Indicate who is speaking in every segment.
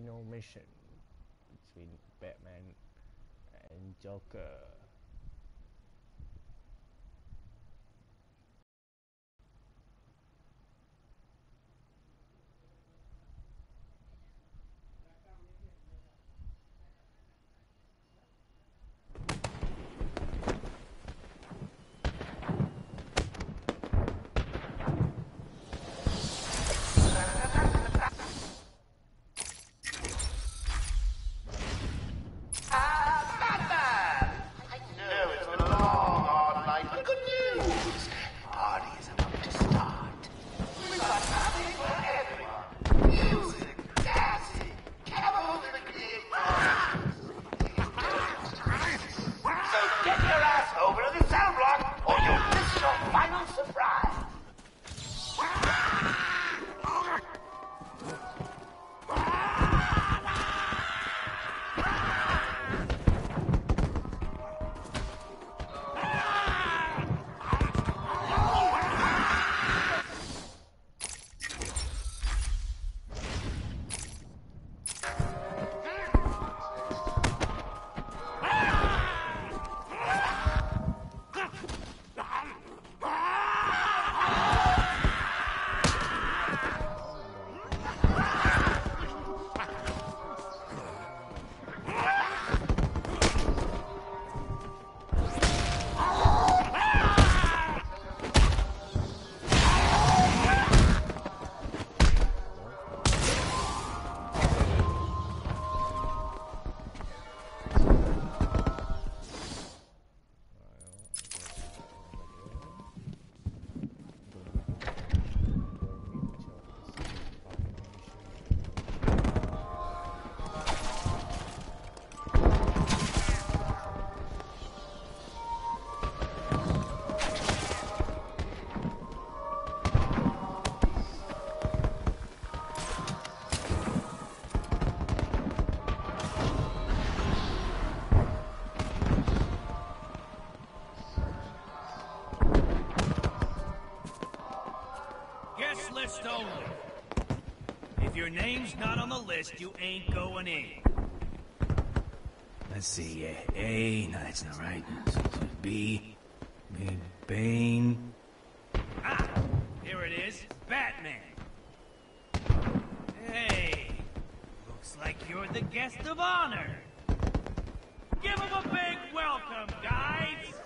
Speaker 1: final mission between Batman and Joker.
Speaker 2: If your name's not on the list, you ain't going in. Let's see. uh, A. No, that's not right. B. B. Bane. Ah! Here it is. Batman. Hey. Looks like you're the guest of honor. Give him a big welcome, guys.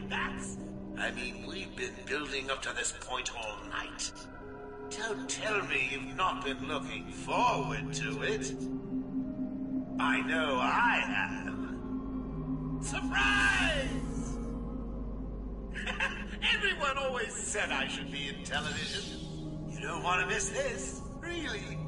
Speaker 2: Bats?
Speaker 3: I mean, we've been building up to this point all night.
Speaker 1: Don't tell me you've not been looking forward to it. I know I have. Surprise! Everyone always said I should be in television. You don't want to miss this, really.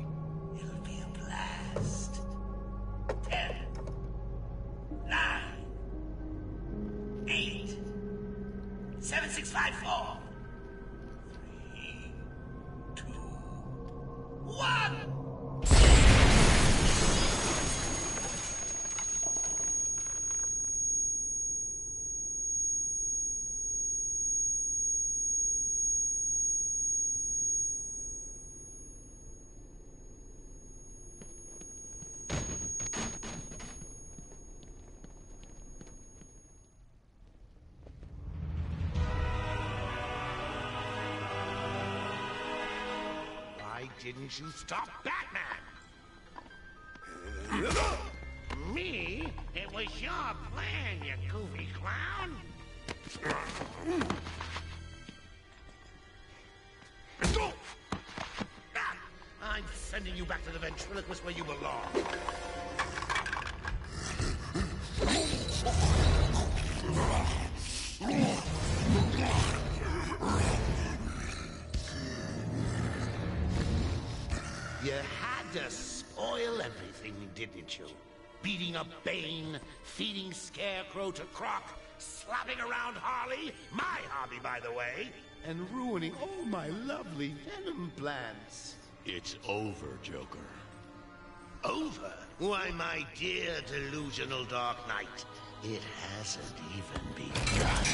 Speaker 1: Didn't you stop Batman?
Speaker 4: Me? It was your plan, you goofy clown.
Speaker 1: I'm sending you back to the ventriloquist where you belong. Everything, didn't you? Beating up Bane, feeding Scarecrow to Croc, slapping around Harley, my hobby, by the way, and ruining all my lovely venom plants.
Speaker 4: It's over, Joker.
Speaker 1: Over? Why, my dear delusional Dark Knight, it hasn't even begun.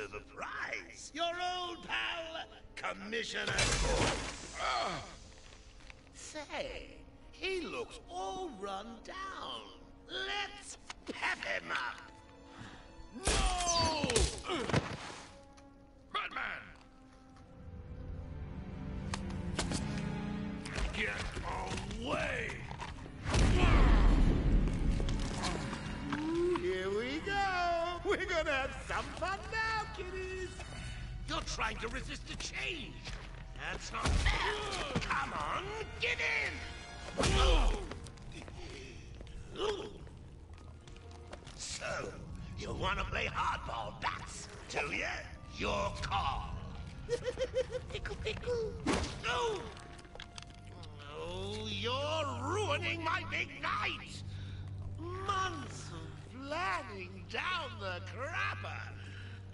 Speaker 1: Deserve a prize. Your old pal, Commissioner Gordon. Say, he looks all run down. Let's pep him up. No!
Speaker 5: Batman! Get away!
Speaker 1: Here we go. We're gonna have some fun now, kiddies. You're trying to resist the change. That's not fair. Come on, get in. So, you want to play hardball, bats, do you? Your call. pickle, pickle. No. Oh, you're ruining my big night. Months of planning down the crapper.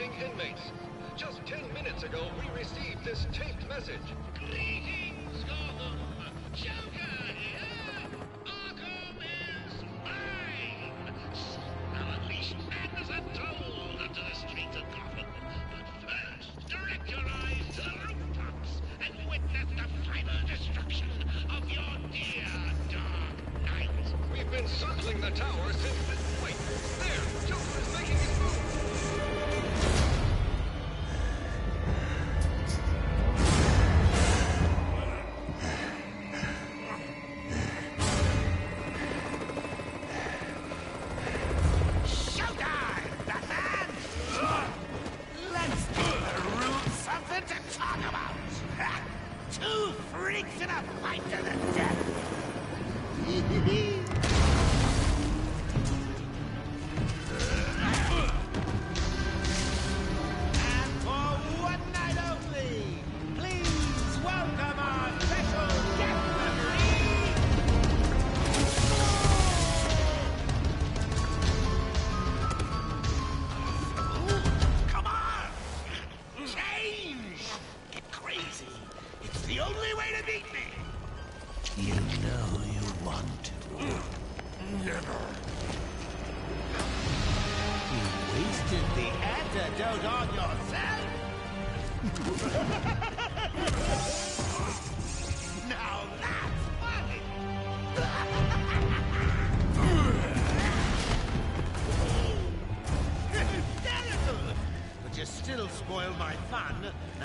Speaker 6: inmates. Just 10 minutes ago, we received this taped message.
Speaker 4: Greetings, Gotham.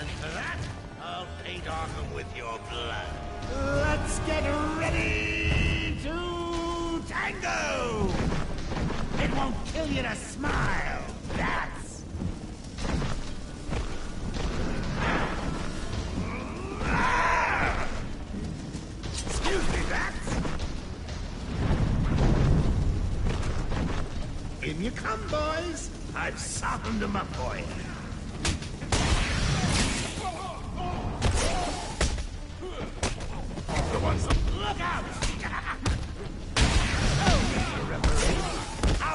Speaker 4: And
Speaker 1: for that, I'll paint Arkham with your blood. Let's get ready to tango! It won't kill you to smile. That's... Excuse me, that's... In you come, boys. I've softened them up for you.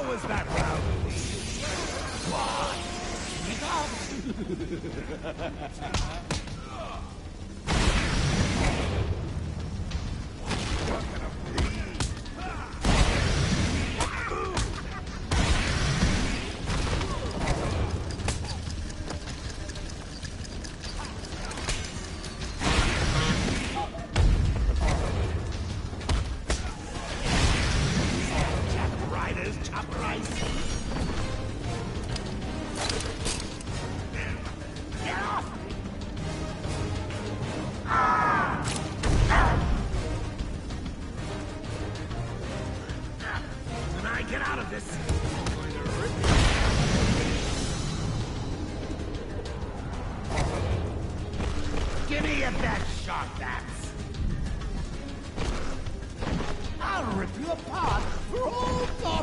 Speaker 1: Was that round? What? Give me shot. I'll rip you apart for all Gotham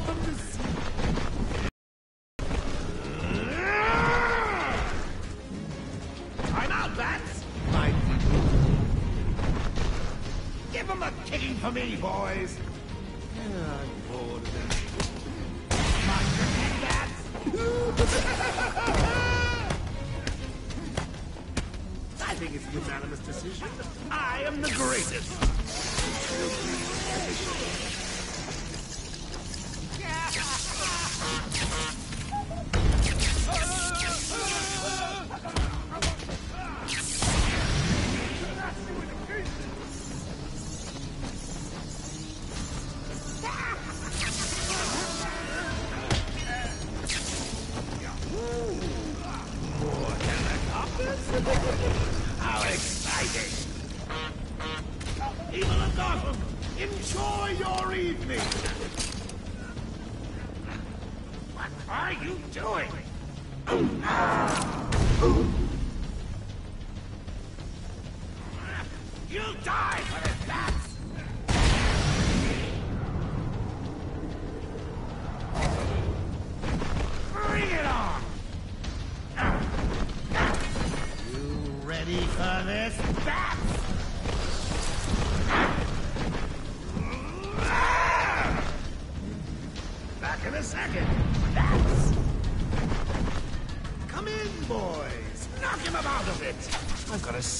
Speaker 1: unanimous decision. I am the greatest! How you doing? You'll die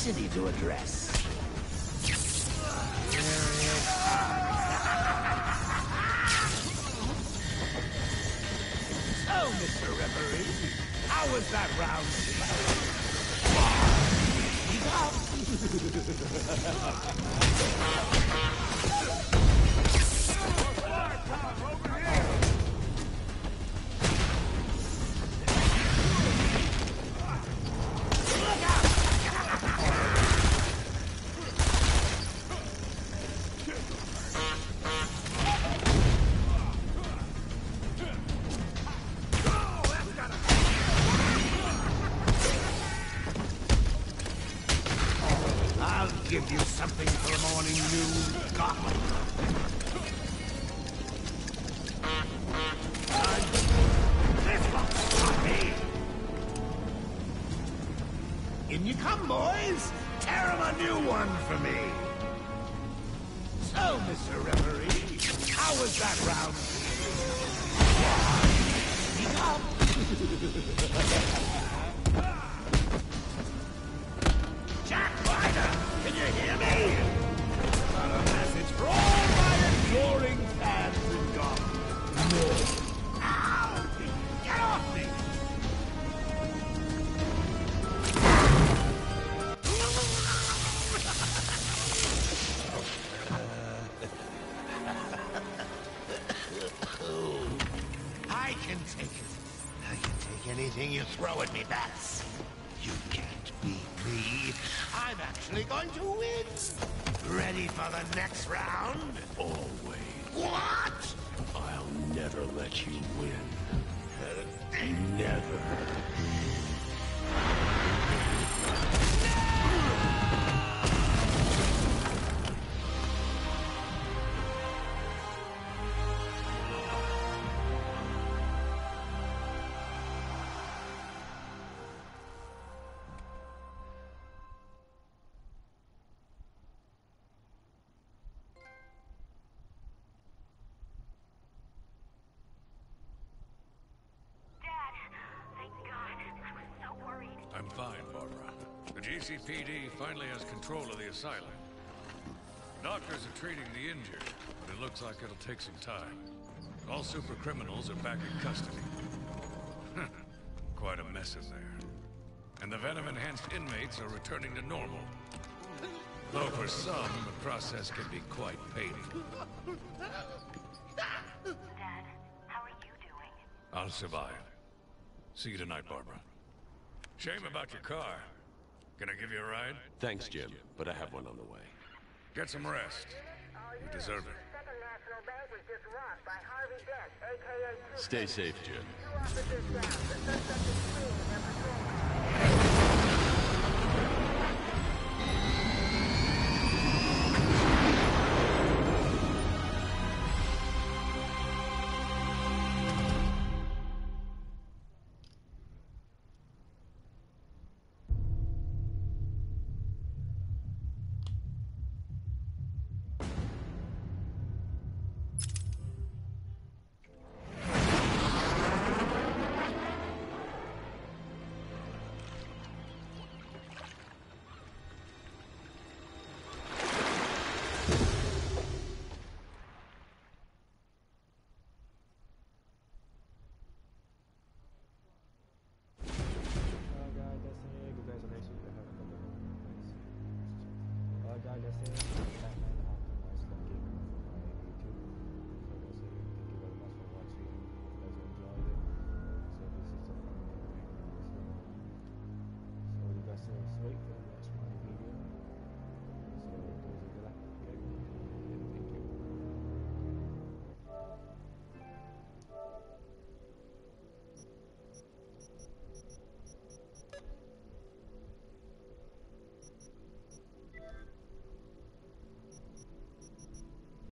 Speaker 1: city to address. Here it. So, Mr. Referee, how was that round? I'll something for morning. This one's for me. In you come, boys. Tear 'em a new one for me. So, Mr. Referee, how was that round? You
Speaker 6: GCPD finally has control of the asylum. Doctors are treating the injured, but it looks like it'll take some time. All super criminals are back in custody. Quite a mess in there. And the venom-enhanced inmates are returning to normal. Though for some, the process can be quite painful.
Speaker 7: Dad, how are you doing?
Speaker 6: I'll survive. See you tonight, Barbara. Shame about your car. Can I give you a ride?
Speaker 8: Thanks, Jim, but I have one on the way.
Speaker 6: Get some rest. You deserve it.
Speaker 8: Stay safe, Jim.